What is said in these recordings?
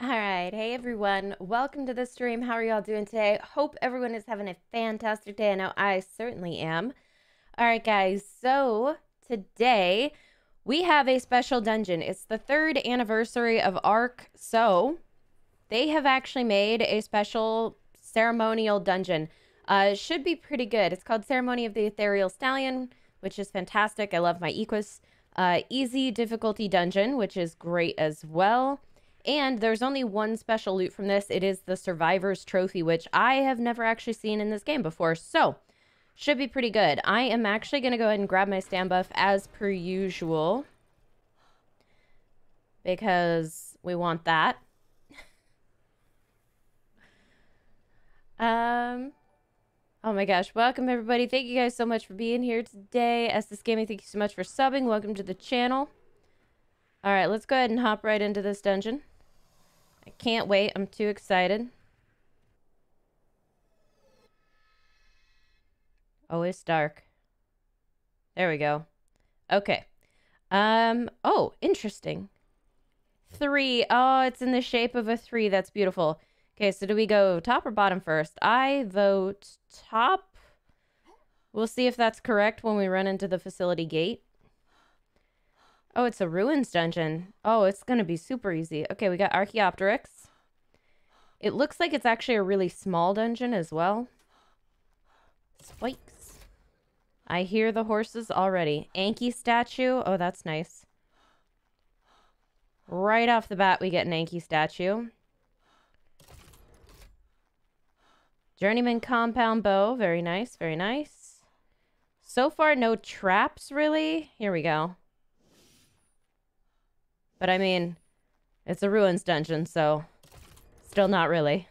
All right. Hey, everyone. Welcome to the stream. How are y'all doing today? Hope everyone is having a fantastic day. I know I certainly am. All right, guys. So today we have a special dungeon. It's the third anniversary of Ark. So they have actually made a special ceremonial dungeon. Uh, should be pretty good. It's called Ceremony of the Ethereal Stallion, which is fantastic. I love my Equus. Uh, easy difficulty dungeon, which is great as well. And there's only one special loot from this. It is the Survivor's Trophy, which I have never actually seen in this game before. So, should be pretty good. I am actually going to go ahead and grab my stand buff as per usual. Because we want that. um... Oh my gosh, welcome everybody. Thank you guys so much for being here today. Estes Gaming, thank you so much for subbing. Welcome to the channel. Alright, let's go ahead and hop right into this dungeon. I can't wait. I'm too excited. Oh, it's dark. There we go. Okay. Um, oh, interesting. Three. Oh, it's in the shape of a three. That's beautiful. Okay, so do we go top or bottom first? I vote top. We'll see if that's correct when we run into the facility gate. Oh, it's a ruins dungeon. Oh, it's going to be super easy. Okay, we got Archaeopteryx. It looks like it's actually a really small dungeon as well. Spikes. I hear the horses already. Anki statue. Oh, that's nice. Right off the bat, we get an Anki statue. Journeyman compound bow. Very nice. Very nice. So far, no traps, really. Here we go. But I mean, it's a ruins dungeon, so still not really.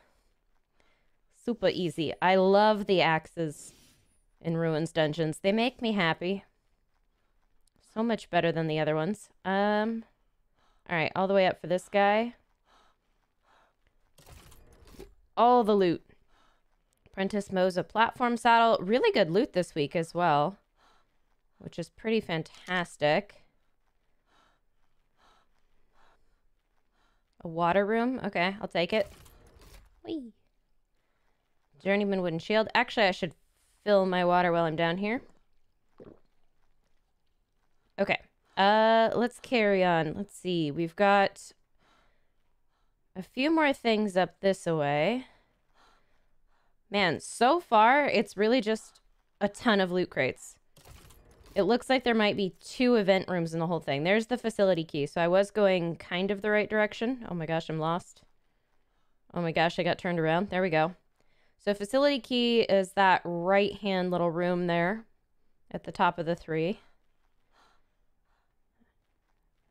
Super easy. I love the axes in ruins dungeons. They make me happy. So much better than the other ones. Um, all right, all the way up for this guy. All the loot. Apprentice Mosa platform saddle. Really good loot this week as well, which is pretty fantastic. A water room. Okay, I'll take it. Whee. Journeyman wooden shield. Actually, I should fill my water while I'm down here. Okay. Uh, let's carry on. Let's see. We've got a few more things up this way. Man, so far, it's really just a ton of loot crates. It looks like there might be two event rooms in the whole thing. There's the facility key, so I was going kind of the right direction. Oh my gosh, I'm lost. Oh my gosh, I got turned around. There we go. So facility key is that right-hand little room there at the top of the three.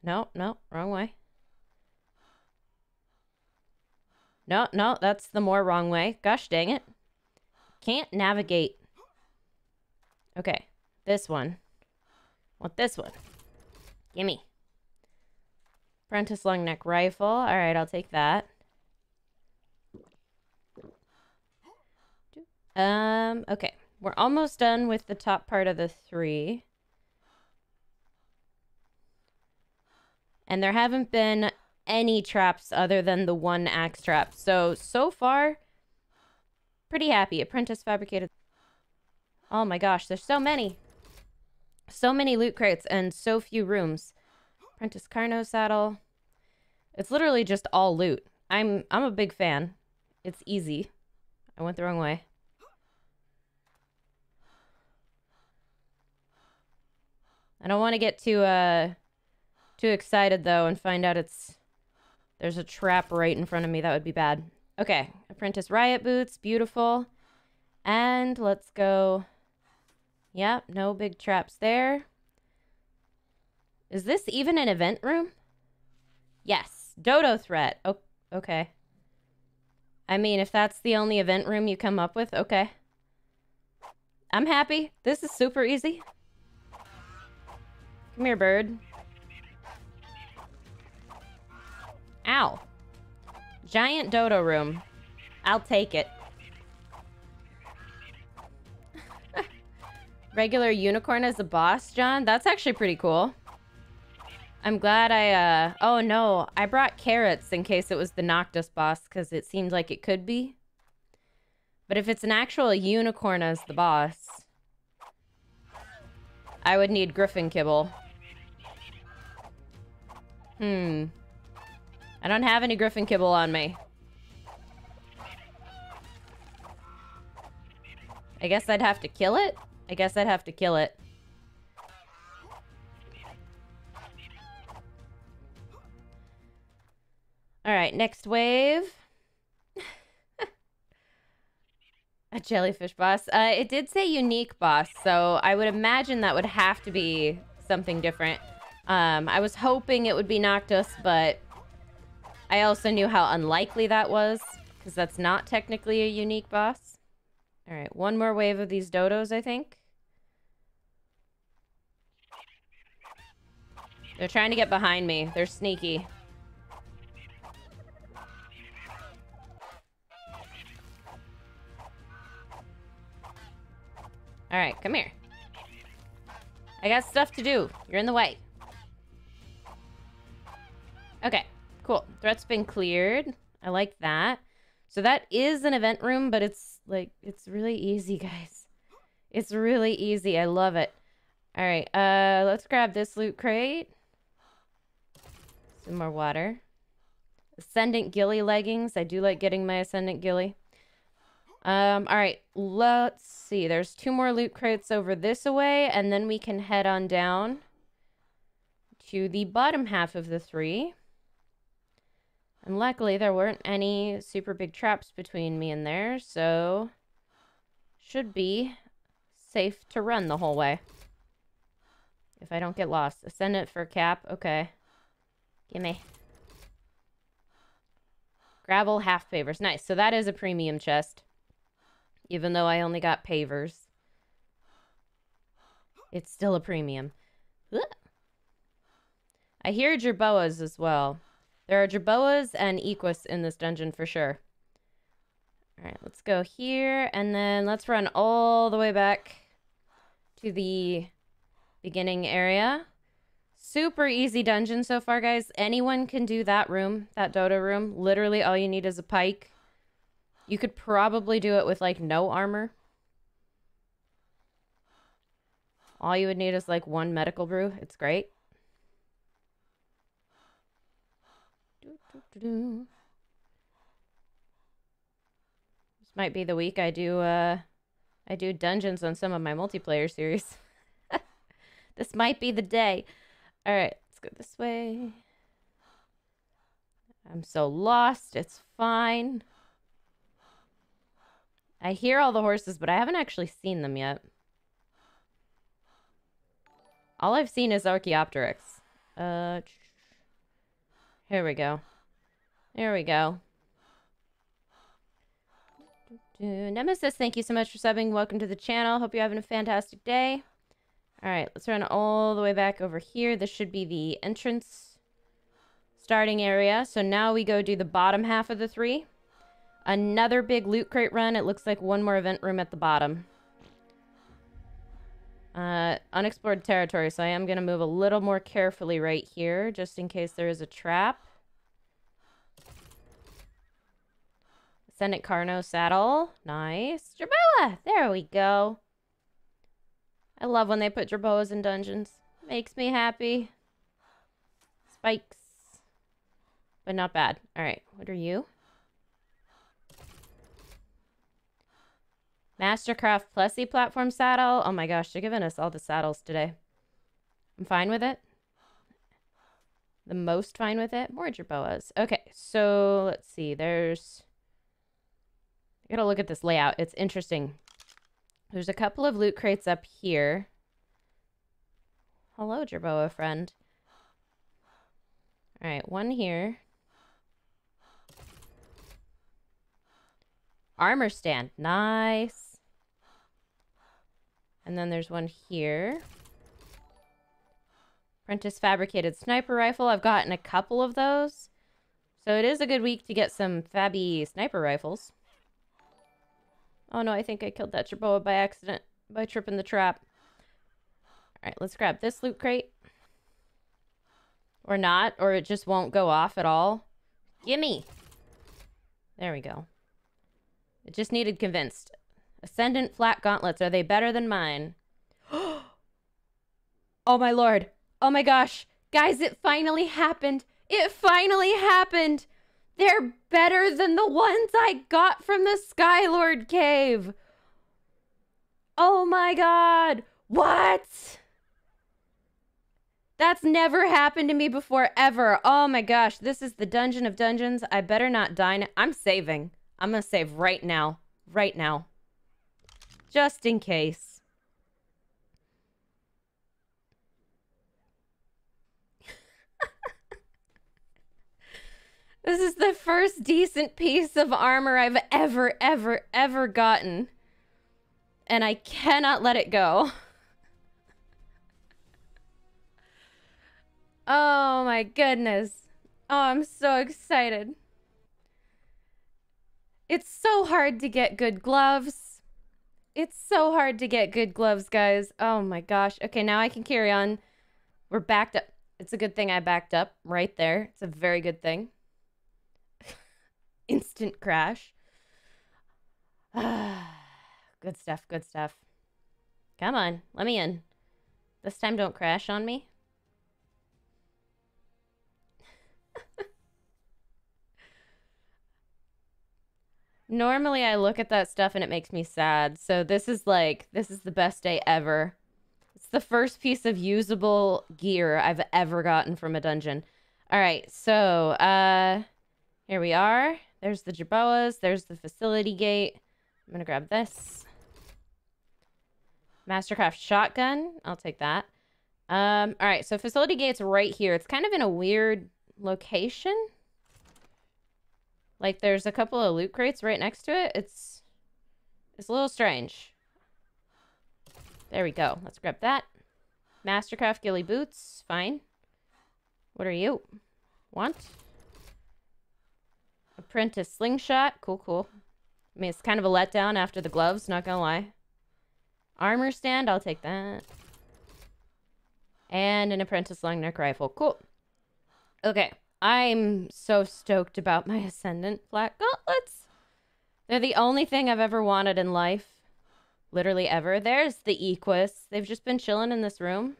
No, no, wrong way. No, no, that's the more wrong way. Gosh dang it. Can't navigate. Okay, this one. Want this one. Gimme. Apprentice long neck rifle. Alright, I'll take that. Um, okay. We're almost done with the top part of the three. And there haven't been any traps other than the one axe trap. So, so far, Pretty happy. Apprentice fabricated. Oh my gosh, there's so many. So many loot crates and so few rooms. Apprentice Carno saddle. It's literally just all loot. I'm I'm a big fan. It's easy. I went the wrong way. I don't want to get too uh too excited though and find out it's there's a trap right in front of me. That would be bad. Okay, Apprentice Riot Boots, beautiful. And let's go. Yep, no big traps there. Is this even an event room? Yes, Dodo Threat. Oh, okay. I mean, if that's the only event room you come up with, okay. I'm happy. This is super easy. Come here, bird. Ow. Giant dodo room. I'll take it. Regular unicorn as a boss, John? That's actually pretty cool. I'm glad I, uh... Oh, no. I brought carrots in case it was the Noctis boss, because it seemed like it could be. But if it's an actual unicorn as the boss, I would need griffin kibble. Hmm. I don't have any griffin kibble on me. I guess I'd have to kill it? I guess I'd have to kill it. Alright, next wave. A jellyfish boss. Uh, it did say unique boss, so I would imagine that would have to be something different. Um, I was hoping it would be Noctis, but I also knew how unlikely that was, because that's not technically a unique boss. Alright, one more wave of these dodos, I think. They're trying to get behind me. They're sneaky. Alright, come here. I got stuff to do. You're in the way. Okay, cool. Threat's been cleared. I like that. So that is an event room, but it's like, it's really easy, guys. It's really easy. I love it. Alright, uh, let's grab this loot crate. Some more water. Ascendant Ghillie leggings. I do like getting my Ascendant Ghillie. Um, all right, let's see. There's two more loot crates over this away, and then we can head on down to the bottom half of the three. And luckily, there weren't any super big traps between me and there, so should be safe to run the whole way. If I don't get lost. Ascendant fur cap. Okay. Gimme. Gravel half pavers. Nice. So that is a premium chest. Even though I only got pavers. It's still a premium. I hear jerboas as well. There are jerboas and equus in this dungeon for sure. Alright, let's go here. And then let's run all the way back to the beginning area. Super easy dungeon so far, guys. Anyone can do that room, that Dodo room. Literally all you need is a pike you could probably do it with, like, no armor. All you would need is, like, one medical brew. It's great. This might be the week I do, uh... I do dungeons on some of my multiplayer series. this might be the day. Alright, let's go this way. I'm so lost. It's fine. I hear all the horses, but I haven't actually seen them yet. All I've seen is Archaeopteryx. Uh, here we go. There we go. Nemesis, thank you so much for subbing. Welcome to the channel. Hope you're having a fantastic day. All right, let's run all the way back over here. This should be the entrance starting area. So now we go do the bottom half of the three. Another big loot crate run. It looks like one more event room at the bottom. Uh, unexplored territory, so I am going to move a little more carefully right here, just in case there is a trap. Ascendant Carno saddle. Nice. Jerboa! There we go. I love when they put Jerboas in dungeons. Makes me happy. Spikes. But not bad. Alright, what are you? Mastercraft Plessy platform saddle. Oh my gosh, they're giving us all the saddles today. I'm fine with it. The most fine with it. More jerboas. Okay, so let's see. There's... I gotta look at this layout. It's interesting. There's a couple of loot crates up here. Hello, Jerboa friend. All right, one here. Armor stand. Nice. And then there's one here. Apprentice Fabricated Sniper Rifle. I've gotten a couple of those. So it is a good week to get some fabby sniper rifles. Oh no, I think I killed that Jerboa by accident by tripping the trap. Alright, let's grab this loot crate. Or not, or it just won't go off at all. Gimme! There we go. It just needed convinced. Ascendant flak gauntlets, are they better than mine? oh my lord. Oh my gosh. Guys, it finally happened. It finally happened. They're better than the ones I got from the Skylord cave. Oh my god. What? That's never happened to me before, ever. Oh my gosh. This is the Dungeon of Dungeons. I better not die. I'm saving. I'm going to save right now. Right now. Just in case. This is the first decent piece of armor I've ever, ever, ever gotten. And I cannot let it go. Oh my goodness. Oh, I'm so excited. It's so hard to get good gloves. It's so hard to get good gloves, guys. Oh my gosh. Okay, now I can carry on. We're backed up. It's a good thing I backed up right there. It's a very good thing. Instant crash. good stuff, good stuff. Come on, let me in. This time don't crash on me. Normally I look at that stuff and it makes me sad. So this is like, this is the best day ever. It's the first piece of usable gear I've ever gotten from a dungeon. All right, so uh here we are. There's the Jerboas. There's the facility gate. I'm going to grab this. Mastercraft shotgun. I'll take that. Um, all right, so facility gate's right here. It's kind of in a weird location. Like there's a couple of loot crates right next to it. It's it's a little strange. There we go. Let's grab that. Mastercraft ghillie boots. Fine. What are you? Want? Apprentice slingshot. Cool, cool. I mean, it's kind of a letdown after the gloves, not gonna lie. Armor stand. I'll take that. And an apprentice long neck rifle. Cool. Okay. I'm so stoked about my Ascendant flak gauntlets. They're the only thing I've ever wanted in life. Literally ever. There's the Equus. They've just been chilling in this room.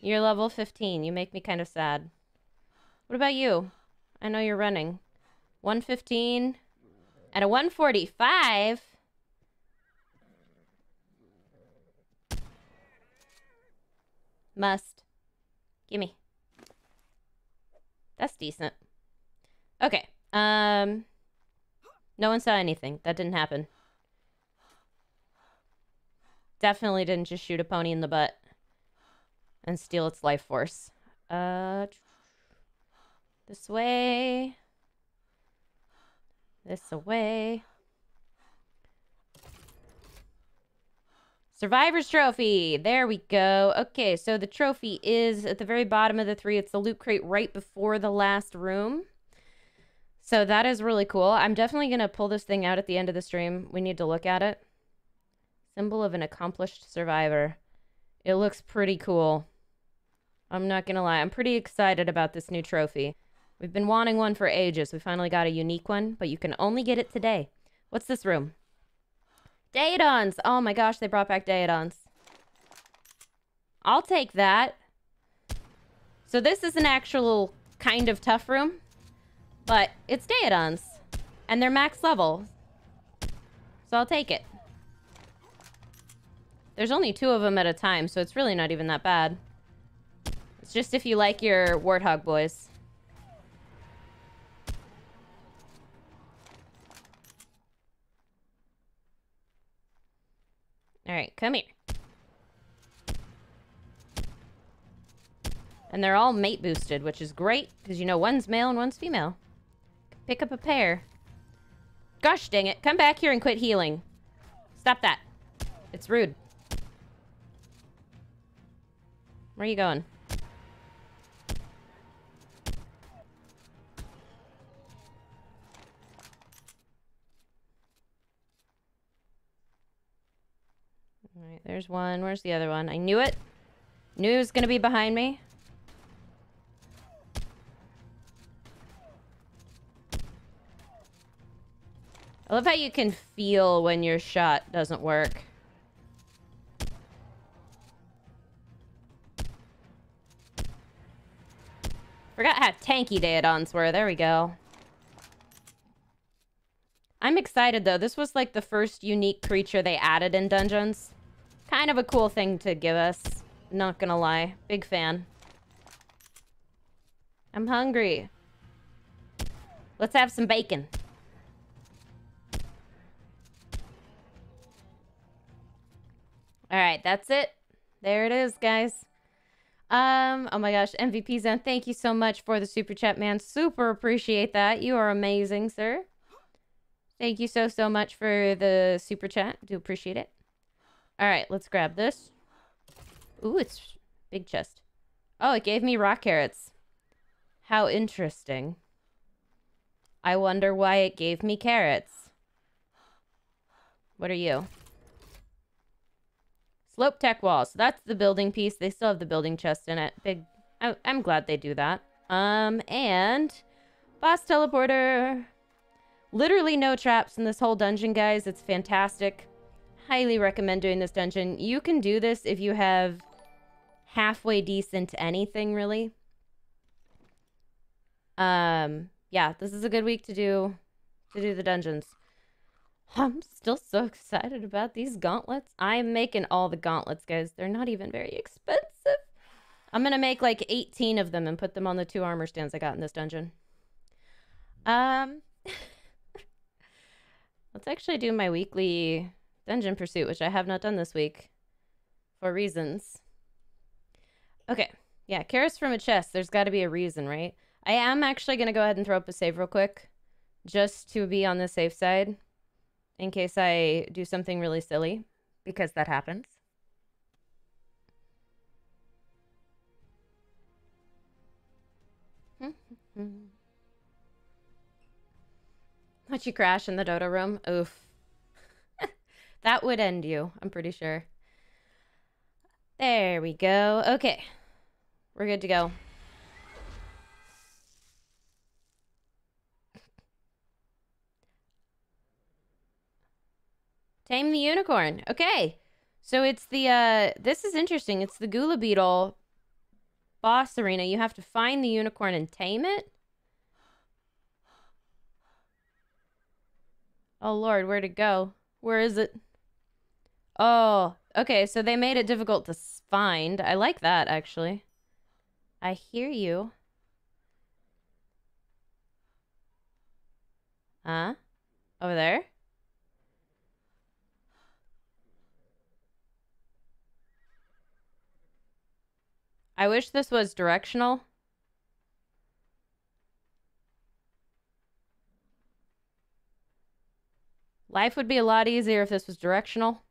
You're level 15. You make me kind of sad. What about you? I know you're running. 115 at a 145. Must. Gimme. That's decent. Okay. Um, no one saw anything. That didn't happen. Definitely didn't just shoot a pony in the butt and steal its life force. Uh, this way. This away. Survivor's Trophy. There we go. Okay, so the trophy is at the very bottom of the three. It's the loot crate right before the last room. So that is really cool. I'm definitely going to pull this thing out at the end of the stream. We need to look at it. Symbol of an accomplished survivor. It looks pretty cool. I'm not going to lie. I'm pretty excited about this new trophy. We've been wanting one for ages. We finally got a unique one, but you can only get it today. What's this room? Daeodons! Oh my gosh, they brought back Daeodons. I'll take that. So this is an actual kind of tough room, but it's Daeodons. And they're max level. So I'll take it. There's only two of them at a time, so it's really not even that bad. It's just if you like your Warthog boys. All right, come here. And they're all mate boosted, which is great, because you know one's male and one's female. Pick up a pair. Gosh dang it, come back here and quit healing. Stop that. It's rude. Where are you going? There's one. Where's the other one? I knew it. Knew it was going to be behind me. I love how you can feel when your shot doesn't work. Forgot how tanky Daeodons were. There we go. I'm excited, though. This was, like, the first unique creature they added in Dungeons. Kind of a cool thing to give us. Not gonna lie. Big fan. I'm hungry. Let's have some bacon. All right, that's it. There it is, guys. Um, oh my gosh, MVP Zone, thank you so much for the super chat, man. Super appreciate that. You are amazing, sir. Thank you so, so much for the super chat. Do appreciate it. All right, let's grab this. Ooh, it's big chest. Oh, it gave me rock carrots. How interesting. I wonder why it gave me carrots. What are you? Slope tech wall. So that's the building piece. They still have the building chest in it. Big. I, I'm glad they do that. Um, and boss teleporter. Literally no traps in this whole dungeon, guys. It's fantastic. Highly recommend doing this dungeon. You can do this if you have halfway decent anything, really. Um, yeah, this is a good week to do to do the dungeons. I'm still so excited about these gauntlets. I'm making all the gauntlets, guys. They're not even very expensive. I'm going to make like 18 of them and put them on the two armor stands I got in this dungeon. Um, let's actually do my weekly dungeon pursuit, which I have not done this week for reasons. Okay. Yeah, carrots from a chest. There's got to be a reason, right? I am actually going to go ahead and throw up a save real quick just to be on the safe side in case I do something really silly, because that happens. Let you crash in the dodo room? Oof. That would end you, I'm pretty sure. There we go. Okay. We're good to go. Tame the unicorn. Okay. So it's the, uh, this is interesting. It's the Gula Beetle boss arena. You have to find the unicorn and tame it. Oh, Lord, where'd it go? Where is it? Oh, okay. So they made it difficult to find. I like that, actually. I hear you. Huh? Over there? I wish this was directional. Life would be a lot easier if this was directional.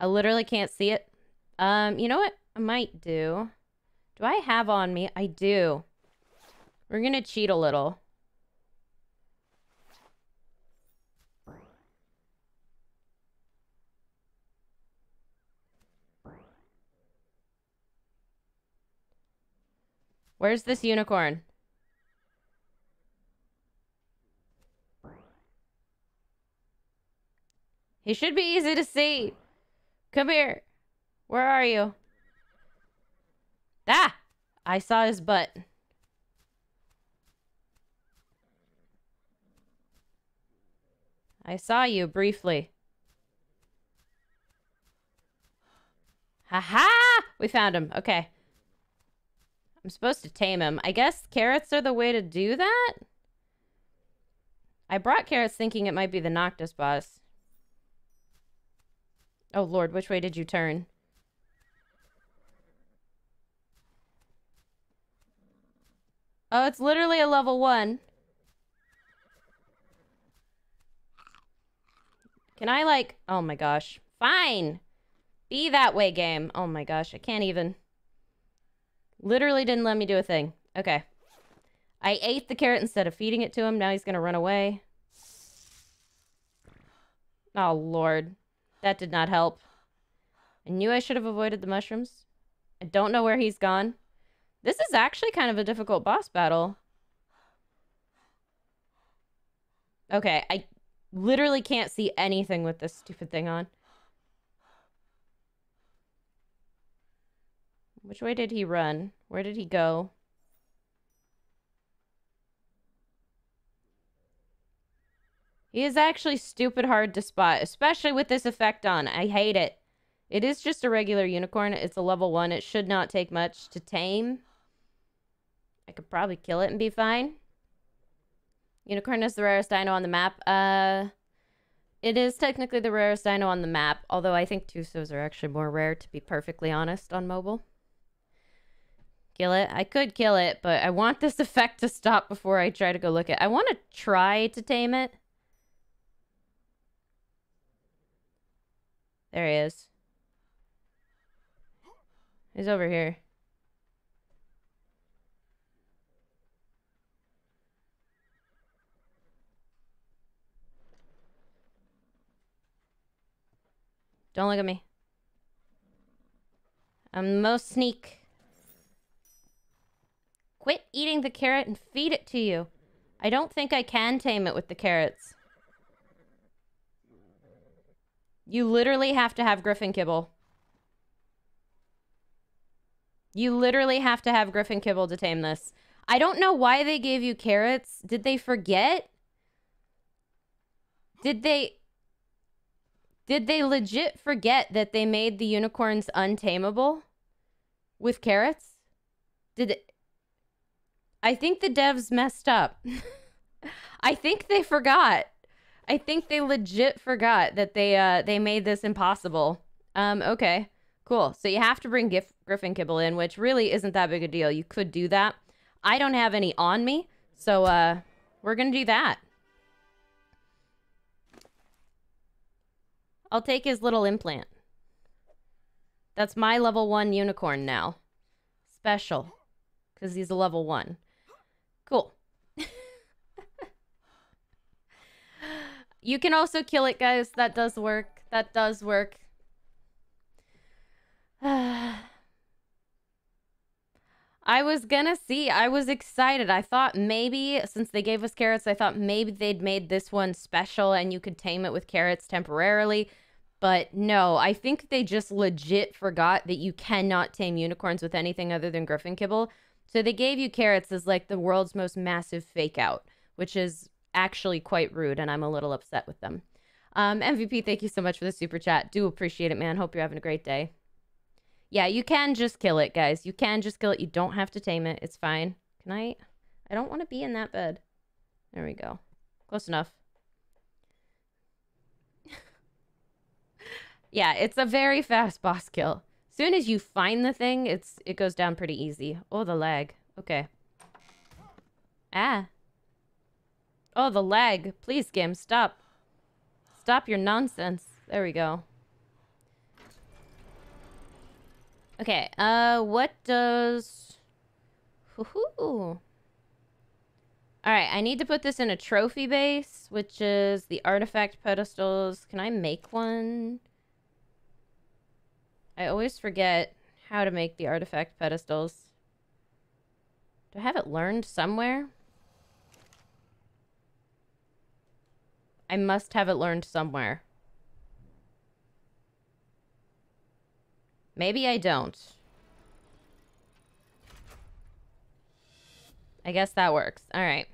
I literally can't see it. Um, you know what I might do? Do I have on me? I do. We're gonna cheat a little. Where's this unicorn? He should be easy to see. Come here. Where are you? Ah! I saw his butt. I saw you briefly. Ha ha! We found him. Okay. I'm supposed to tame him. I guess carrots are the way to do that? I brought carrots thinking it might be the Noctis boss. Oh lord, which way did you turn? Oh, it's literally a level one. Can I like... Oh my gosh. Fine. Be that way, game. Oh my gosh, I can't even... Literally didn't let me do a thing. Okay. I ate the carrot instead of feeding it to him. Now he's to run away. Oh, Lord. That did not help. I knew I should have avoided the mushrooms. I don't know where he's gone. This is actually kind of a difficult boss battle. Okay, I literally can't see anything with this stupid thing on. Which way did he run? Where did he go? He is actually stupid hard to spot, especially with this effect on. I hate it. It is just a regular unicorn. It's a level one. It should not take much to tame. I could probably kill it and be fine. Unicorn is the rarest dino on the map. Uh, it is technically the rarest dino on the map, although I think Tusos are actually more rare, to be perfectly honest, on mobile. Kill it. I could kill it, but I want this effect to stop before I try to go look at it. I want to try to tame it. There he is. He's over here. Don't look at me. I'm the most sneak. Quit eating the carrot and feed it to you. I don't think I can tame it with the carrots. You literally have to have griffin kibble. You literally have to have griffin kibble to tame this. I don't know why they gave you carrots. Did they forget? Did they... Did they legit forget that they made the unicorns untamable with carrots? Did it... I think the devs messed up. I think they forgot. I think they legit forgot that they uh they made this impossible. Um okay. Cool. So you have to bring Gif- Griffin Kibble in, which really isn't that big a deal. You could do that. I don't have any on me, so uh we're to do that. I'll take his little implant. That's my level 1 unicorn now. Special. Because he's a level 1. Cool. You can also kill it, guys. That does work. That does work. I was gonna see. I was excited. I thought maybe, since they gave us carrots, I thought maybe they'd made this one special and you could tame it with carrots temporarily. But no, I think they just legit forgot that you cannot tame unicorns with anything other than griffin kibble. So they gave you carrots as like the world's most massive fake out, which is actually quite rude, and I'm a little upset with them. Um, MVP, thank you so much for the super chat. Do appreciate it, man. Hope you're having a great day. Yeah, you can just kill it, guys. You can just kill it. You don't have to tame it. It's fine. Can I? I don't want to be in that bed. There we go. Close enough. yeah, it's a very fast boss kill soon as you find the thing, it's it goes down pretty easy. Oh, the lag. Okay. Ah. Oh, the lag. Please, game, stop. Stop your nonsense. There we go. Okay, uh, what does... Alright, I need to put this in a trophy base, which is the artifact pedestals. Can I make one? I always forget how to make the artifact pedestals. Do I have it learned somewhere? I must have it learned somewhere. Maybe I don't. I guess that works. All right.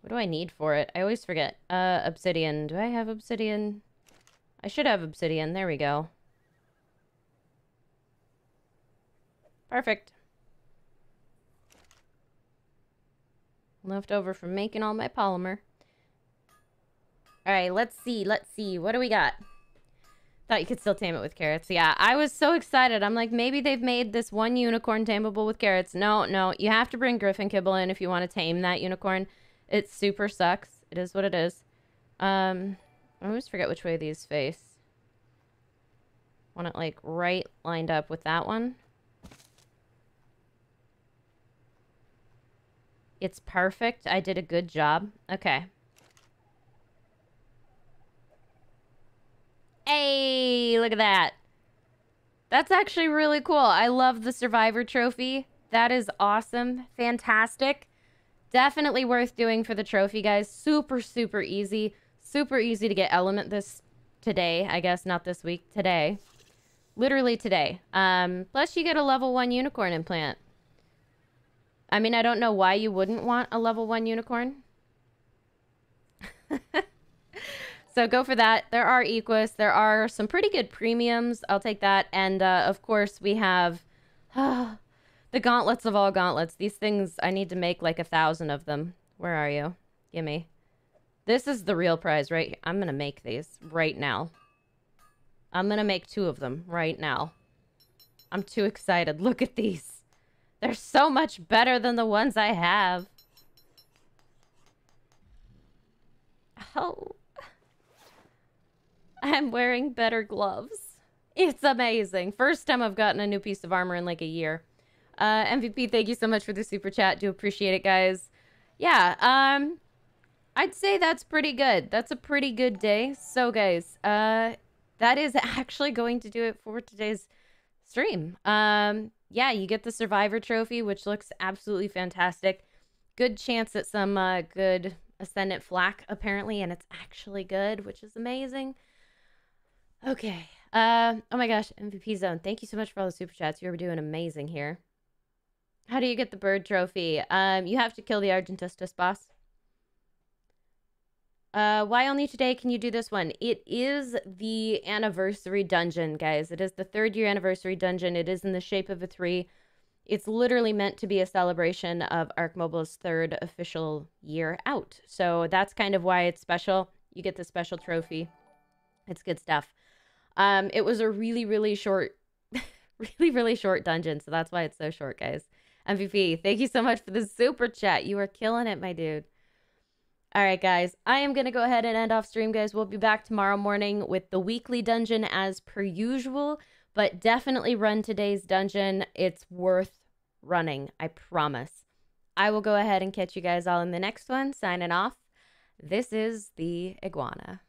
What do I need for it? I always forget. Uh, obsidian. Do I have obsidian? I should have obsidian. There we go. Perfect. Left over from making all my polymer. Alright, let's see. Let's see. What do we got? Thought you could still tame it with carrots. Yeah, I was so excited. I'm like, maybe they've made this one unicorn tameable with carrots. No, no. You have to bring Griffin Kibble in if you want to tame that unicorn. It super sucks. It is what it is. Um... I always forget which way these face. Want it like right lined up with that one. It's perfect. I did a good job. Okay. Hey, look at that. That's actually really cool. I love the Survivor Trophy. That is awesome. Fantastic. Definitely worth doing for the trophy, guys. Super, super easy. Super easy to get element this today. I guess not this week. Today. Literally today. Um, plus, you get a level 1 unicorn implant. I mean, I don't know why you wouldn't want a level 1 unicorn. so go for that. There are Equus. There are some pretty good premiums. I'll take that. And, uh, of course, we have... the gauntlets of all gauntlets. These things, I need to make like a thousand of them. Where are you? Gimme. This is the real prize, right? I'm going to make these right now. I'm going to make two of them right now. I'm too excited. Look at these. They're so much better than the ones I have. Oh. I'm wearing better gloves. It's amazing. First time I've gotten a new piece of armor in like a year. Uh, MVP, thank you so much for the super chat. Do appreciate it, guys. Yeah, um, I'd say that's pretty good. That's a pretty good day. So, guys, uh, that is actually going to do it for today's stream. Um, yeah, you get the Survivor Trophy, which looks absolutely fantastic. Good chance at some uh, good Ascendant Flak, apparently, and it's actually good, which is amazing. Okay. Uh, oh my gosh, MVP Zone. Thank you so much for all the super chats. You're doing amazing here. How do you get the bird trophy? Um, you have to kill the Argentavis boss. Uh, why only today can you do this one? It is the anniversary dungeon, guys. It is the third year anniversary dungeon. It is in the shape of a three. It's literally meant to be a celebration of Ark Mobile's third official year out. So that's kind of why it's special. You get the special trophy. It's good stuff. Um, it was a really, really short, really, really short dungeon. So that's why it's so short, guys. MVP, thank you so much for the super chat. You are killing it, my dude. All right, guys. I am going to go ahead and end off stream, guys. We'll be back tomorrow morning with the weekly dungeon as per usual, but definitely run today's dungeon. It's worth running, I promise. I will go ahead and catch you guys all in the next one. Signing off. This is the Iguana.